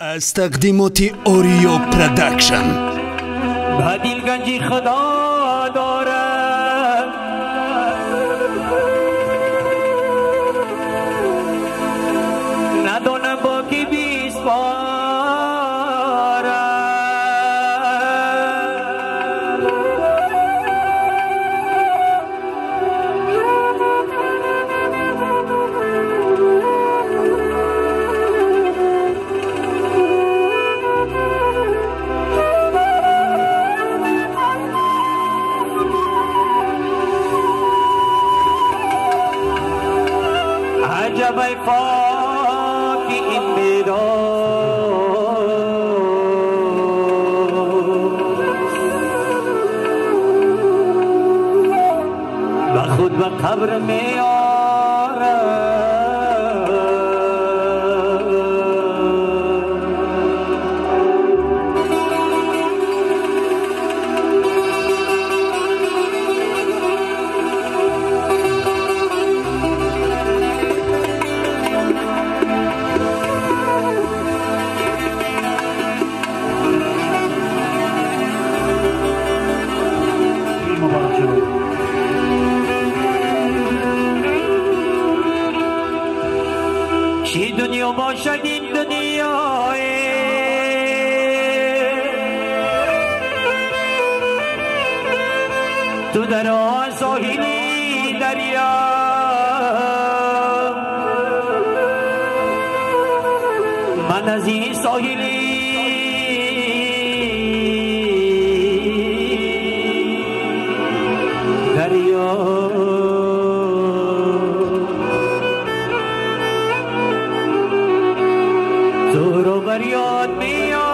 از تقدیمات اوریو پروداکشن بدیل گنجی خدا خود و قبر میں چی دنیا باشد این دنیای تو در آن ساحلی دریا من از این ساحلی Lord be your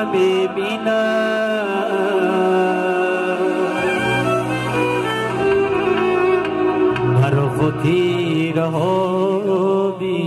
যাবে বিনা ধীর হবি